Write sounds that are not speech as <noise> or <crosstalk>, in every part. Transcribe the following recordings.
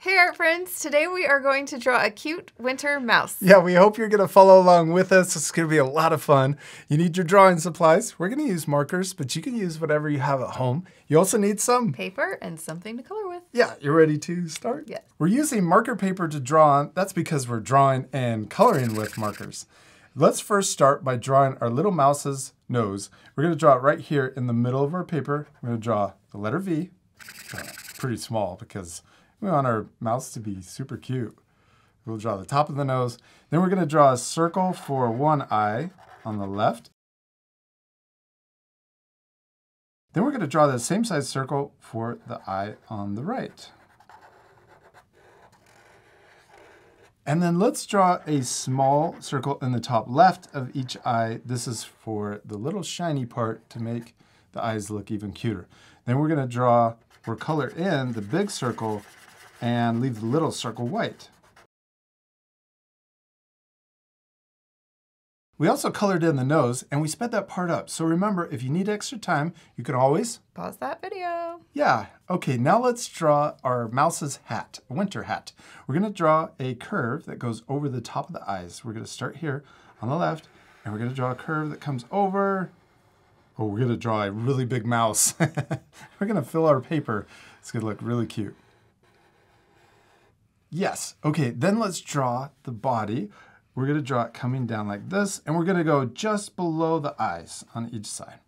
Hey art friends, today we are going to draw a cute winter mouse. Yeah, we hope you're gonna follow along with us. It's gonna be a lot of fun. You need your drawing supplies. We're gonna use markers, but you can use whatever you have at home. You also need some Paper and something to color with. Yeah, you're ready to start? Yeah. We're using marker paper to draw on. That's because we're drawing and coloring with markers. Let's first start by drawing our little mouse's nose. We're gonna draw it right here in the middle of our paper. I'm gonna draw the letter V. Pretty small because we want our mouse to be super cute. We'll draw the top of the nose. Then we're going to draw a circle for one eye on the left. Then we're going to draw the same size circle for the eye on the right. And then let's draw a small circle in the top left of each eye. This is for the little shiny part to make the eyes look even cuter. Then we're going to draw or color in the big circle and leave the little circle white. We also colored in the nose and we sped that part up. So remember, if you need extra time, you can always pause that video. Yeah. Okay, now let's draw our mouse's hat, a winter hat. We're gonna draw a curve that goes over the top of the eyes. We're gonna start here on the left and we're gonna draw a curve that comes over. Oh, we're gonna draw a really big mouse. <laughs> we're gonna fill our paper. It's gonna look really cute. Yes. Okay, then let's draw the body. We're going to draw it coming down like this, and we're going to go just below the eyes on each side.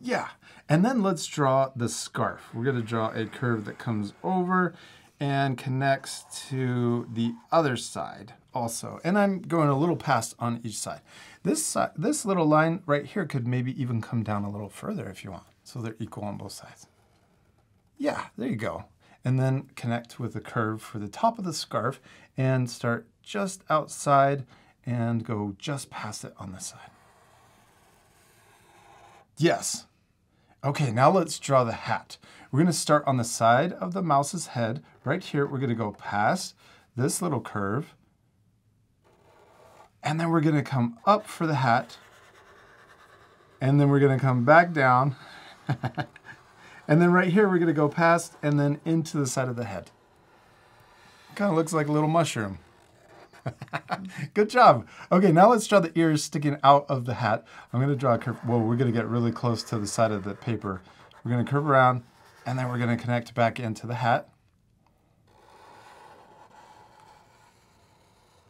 Yeah, and then let's draw the scarf. We're going to draw a curve that comes over and connects to the other side also. And I'm going a little past on each side. This, side, this little line right here could maybe even come down a little further if you want, so they're equal on both sides. Yeah, there you go. And then connect with the curve for the top of the scarf and start just outside and go just past it on this side. Yes. Okay, now let's draw the hat. We're gonna start on the side of the mouse's head. Right here, we're gonna go past this little curve. And then we're gonna come up for the hat. And then we're gonna come back down. <laughs> And then right here, we're gonna go past and then into the side of the head. Kind of looks like a little mushroom. <laughs> Good job. Okay, now let's draw the ears sticking out of the hat. I'm gonna draw a curve. Well, we're gonna get really close to the side of the paper. We're gonna curve around and then we're gonna connect back into the hat.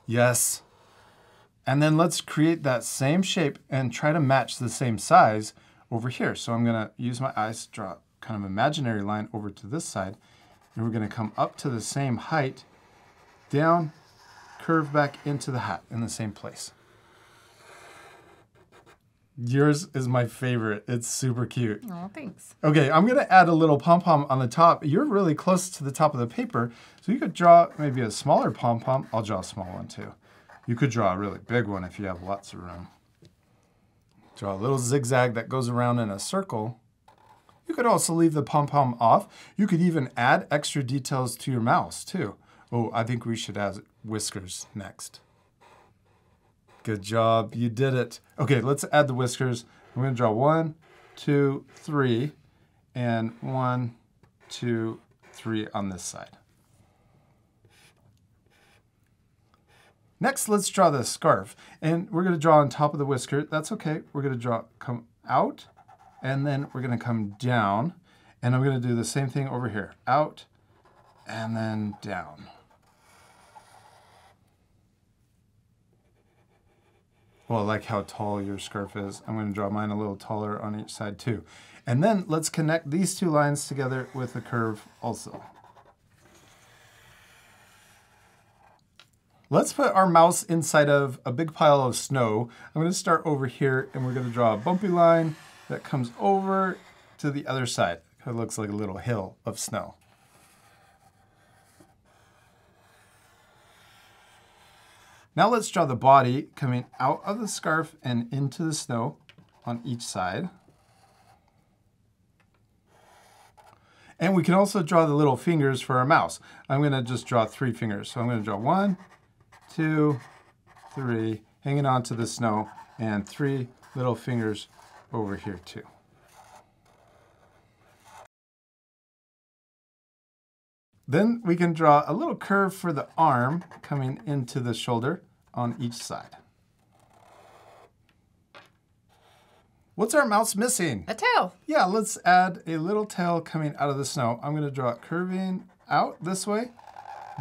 Yes. And then let's create that same shape and try to match the same size over here. So I'm gonna use my eyes draw kind of imaginary line over to this side. And we're going to come up to the same height, down, curve back into the hat in the same place. Yours is my favorite. It's super cute. Oh, thanks. Okay, I'm going to add a little pom-pom on the top. You're really close to the top of the paper, so you could draw maybe a smaller pom-pom. I'll draw a small one too. You could draw a really big one if you have lots of room. Draw a little zigzag that goes around in a circle. You could also leave the pom-pom off. You could even add extra details to your mouse too. Oh, I think we should add whiskers next. Good job, you did it. Okay, let's add the whiskers. I'm gonna draw one, two, three, and one, two, three on this side. Next, let's draw the scarf. And we're gonna draw on top of the whisker. That's okay. We're gonna draw come out and then we're gonna come down and I'm gonna do the same thing over here. Out and then down. Well, I like how tall your scarf is. I'm gonna draw mine a little taller on each side too. And then let's connect these two lines together with a curve also. Let's put our mouse inside of a big pile of snow. I'm gonna start over here and we're gonna draw a bumpy line that comes over to the other side. It looks like a little hill of snow. Now let's draw the body coming out of the scarf and into the snow on each side. And we can also draw the little fingers for our mouse. I'm gonna just draw three fingers. So I'm gonna draw one, two, three, hanging on to the snow, and three little fingers over here too. Then we can draw a little curve for the arm coming into the shoulder on each side. What's our mouse missing? A tail. Yeah, let's add a little tail coming out of the snow. I'm gonna draw it curving out this way,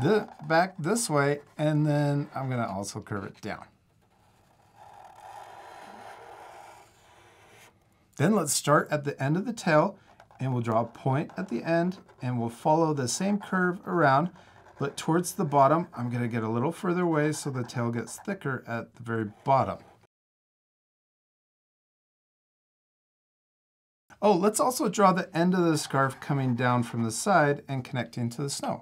the back this way, and then I'm gonna also curve it down. Then let's start at the end of the tail and we'll draw a point at the end and we'll follow the same curve around, but towards the bottom, I'm gonna get a little further away so the tail gets thicker at the very bottom. Oh, let's also draw the end of the scarf coming down from the side and connecting to the snow.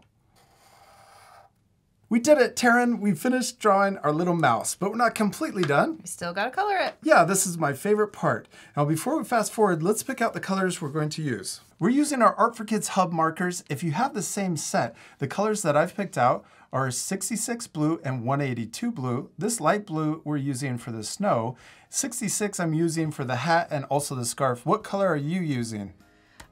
We did it, Teryn. We finished drawing our little mouse, but we're not completely done. We still gotta color it. Yeah, this is my favorite part. Now, before we fast forward, let's pick out the colors we're going to use. We're using our Art for Kids Hub markers. If you have the same set, the colors that I've picked out are 66 blue and 182 blue. This light blue we're using for the snow. 66 I'm using for the hat and also the scarf. What color are you using?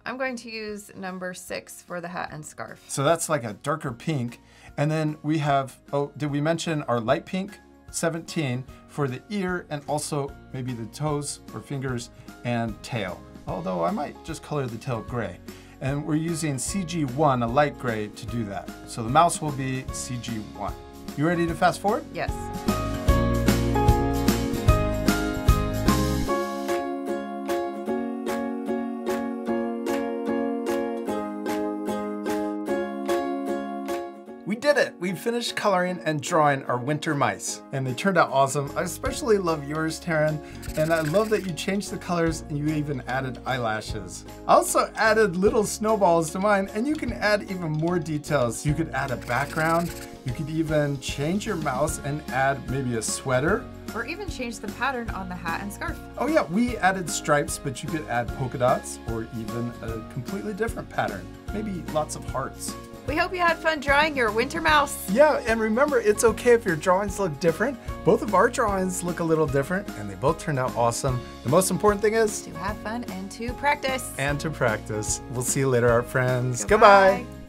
I'm going to use number six for the hat and scarf. So that's like a darker pink. And then we have, oh, did we mention our light pink? 17 for the ear and also maybe the toes or fingers and tail. Although I might just color the tail gray. And we're using CG1, a light gray, to do that. So the mouse will be CG1. You ready to fast forward? Yes. We did it! We finished coloring and drawing our winter mice. And they turned out awesome. I especially love yours, Teryn. And I love that you changed the colors and you even added eyelashes. I also added little snowballs to mine and you can add even more details. You could add a background. You could even change your mouse and add maybe a sweater. Or even change the pattern on the hat and scarf. Oh yeah, we added stripes, but you could add polka dots or even a completely different pattern. Maybe lots of hearts. We hope you had fun drawing your winter mouse. Yeah, and remember, it's okay if your drawings look different. Both of our drawings look a little different, and they both turned out awesome. The most important thing is, To have fun and to practice. and to practice. We'll see you later, art friends. Goodbye. Goodbye.